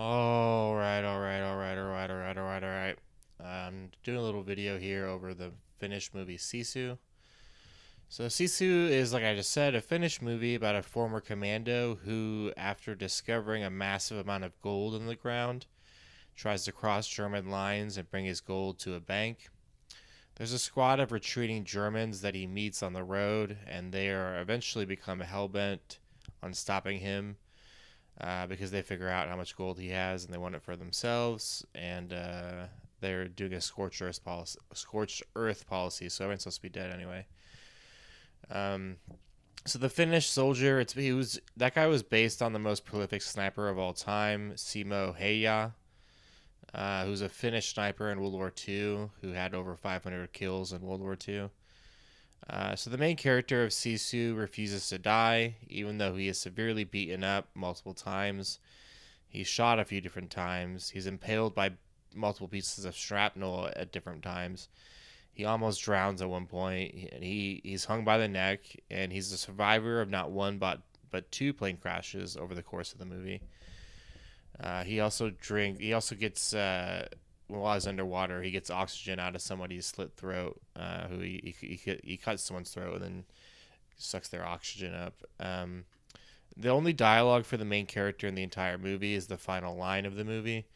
All right, all right, all right, all right, all right, all right, all right. I'm doing a little video here over the Finnish movie Sisu. So Sisu is, like I just said, a Finnish movie about a former commando who, after discovering a massive amount of gold in the ground, tries to cross German lines and bring his gold to a bank. There's a squad of retreating Germans that he meets on the road, and they are eventually become hellbent on stopping him uh, because they figure out how much gold he has and they want it for themselves. And uh, they're doing a scorched earth policy. Scorched earth policy. So everyone's supposed to be dead anyway. Um, so the Finnish soldier, it's he was that guy was based on the most prolific sniper of all time, Simo Häyhä, uh, who's a Finnish sniper in World War II who had over 500 kills in World War II. Uh, so the main character of Sisu refuses to die, even though he is severely beaten up multiple times. He's shot a few different times. He's impaled by multiple pieces of shrapnel at different times. He almost drowns at one point, he, he's hung by the neck, and he's a survivor of not one but but two plane crashes over the course of the movie. Uh, he also drink. He also gets uh, while he's underwater, he gets oxygen out of somebody's slit throat, uh, who he, he, he, he, cuts someone's throat and then sucks their oxygen up. Um, the only dialogue for the main character in the entire movie is the final line of the movie.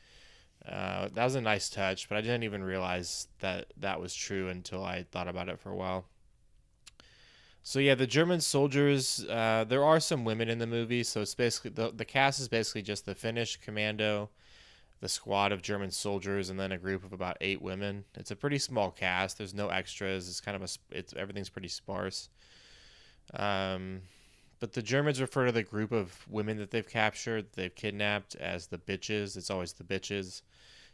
Uh, that was a nice touch, but I didn't even realize that that was true until I thought about it for a while. So yeah, the German soldiers. Uh, there are some women in the movie, so it's basically the the cast is basically just the Finnish commando, the squad of German soldiers, and then a group of about eight women. It's a pretty small cast. There's no extras. It's kind of a it's everything's pretty sparse. Um, but the Germans refer to the group of women that they've captured, they've kidnapped, as the bitches. It's always the bitches.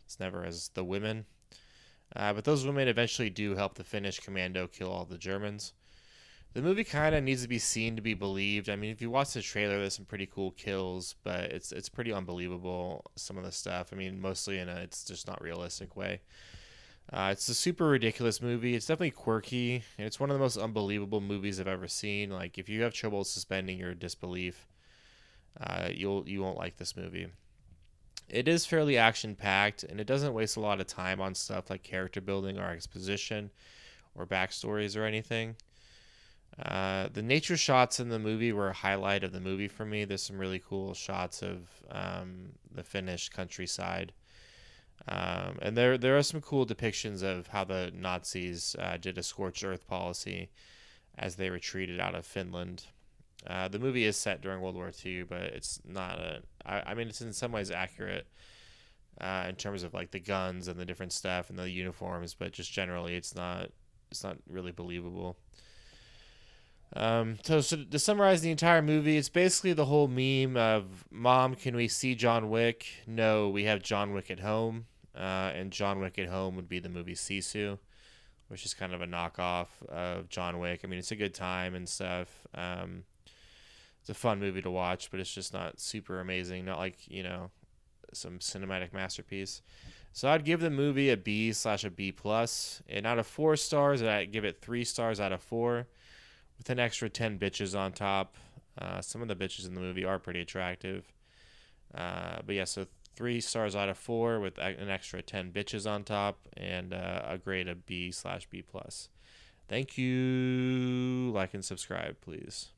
It's never as the women. Uh, but those women eventually do help the Finnish commando kill all the Germans the movie kind of needs to be seen to be believed. I mean, if you watch the trailer, there's some pretty cool kills, but it's it's pretty unbelievable some of the stuff. I mean, mostly in a it's just not realistic way. Uh, it's a super ridiculous movie. It's definitely quirky, and it's one of the most unbelievable movies I've ever seen. Like, if you have trouble suspending your disbelief, uh, you'll you won't like this movie. It is fairly action packed, and it doesn't waste a lot of time on stuff like character building or exposition, or backstories or anything. Uh, the nature shots in the movie were a highlight of the movie for me. There's some really cool shots of um, the Finnish countryside. Um, and there there are some cool depictions of how the Nazis uh, did a scorched earth policy as they retreated out of Finland. Uh, the movie is set during World War II, but it's not a. I, I mean, it's in some ways accurate uh, in terms of like the guns and the different stuff and the uniforms, but just generally, it's not. It's not really believable. Um, so, so to summarize the entire movie, it's basically the whole meme of "Mom, can we see John Wick?" No, we have John Wick at home, uh, and John Wick at home would be the movie Sisu, which is kind of a knockoff of John Wick. I mean, it's a good time and stuff. Um, it's a fun movie to watch, but it's just not super amazing. Not like you know, some cinematic masterpiece. So I'd give the movie a B slash a B plus, and out of four stars, I'd give it three stars out of four with an extra 10 bitches on top. Uh, some of the bitches in the movie are pretty attractive. Uh, but yeah, so three stars out of four with an extra 10 bitches on top and uh, a grade of B slash B plus. Thank you. Like and subscribe, please.